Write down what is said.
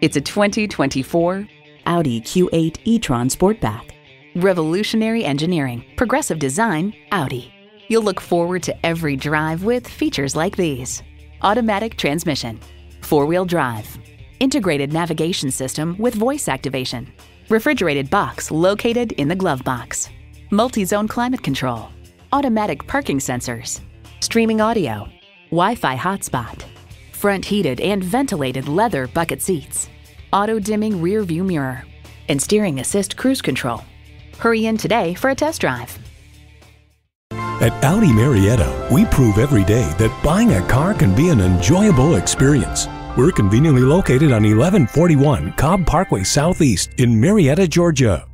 It's a 2024 Audi Q8 e-tron Sportback. revolutionary engineering, progressive design, Audi. You'll look forward to every drive with features like these automatic transmission, four wheel drive, integrated navigation system with voice activation, refrigerated box located in the glove box, multi zone climate control, automatic parking sensors, streaming audio, Wi Fi hotspot, front heated and ventilated leather bucket seats, auto dimming rear view mirror, and steering assist cruise control. Hurry in today for a test drive. At Audi Marietta, we prove every day that buying a car can be an enjoyable experience. We're conveniently located on 1141 Cobb Parkway Southeast in Marietta, Georgia.